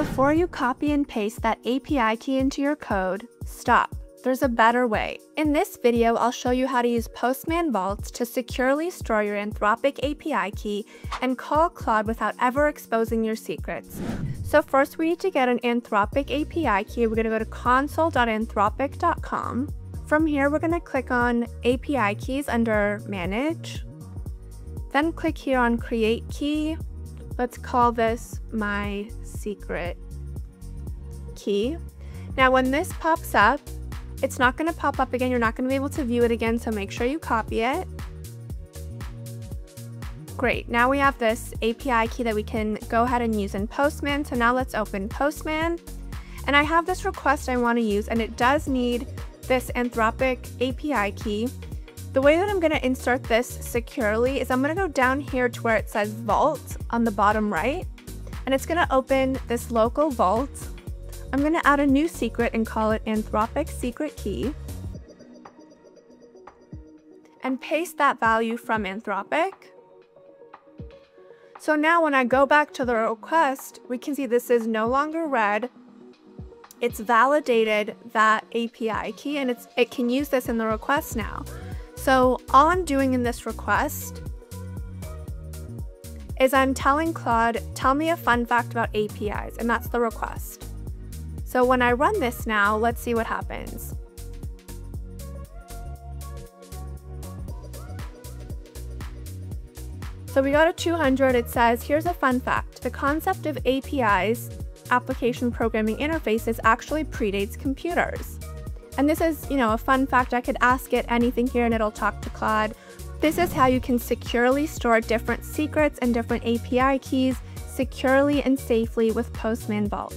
before you copy and paste that API key into your code, stop. There's a better way. In this video, I'll show you how to use Postman Vaults to securely store your Anthropic API key and call Claude without ever exposing your secrets. So first we need to get an Anthropic API key. We're gonna go to console.anthropic.com. From here, we're gonna click on API keys under Manage. Then click here on Create Key. Let's call this my secret key. Now when this pops up, it's not going to pop up again. You're not going to be able to view it again, so make sure you copy it. Great, now we have this API key that we can go ahead and use in Postman. So now let's open Postman. And I have this request I want to use, and it does need this Anthropic API key. The way that I'm going to insert this securely is I'm going to go down here to where it says Vault on the bottom right, and it's going to open this local vault I'm going to add a new secret and call it Anthropic Secret Key. And paste that value from Anthropic. So now when I go back to the request, we can see this is no longer red. It's validated that API key and it's, it can use this in the request now. So all I'm doing in this request is I'm telling Claude, tell me a fun fact about APIs, and that's the request. So when I run this now, let's see what happens. So we got a 200, it says, here's a fun fact. The concept of APIs, application programming interfaces, actually predates computers. And this is, you know, a fun fact. I could ask it anything here and it'll talk to Claude. This is how you can securely store different secrets and different API keys securely and safely with Postman Vault.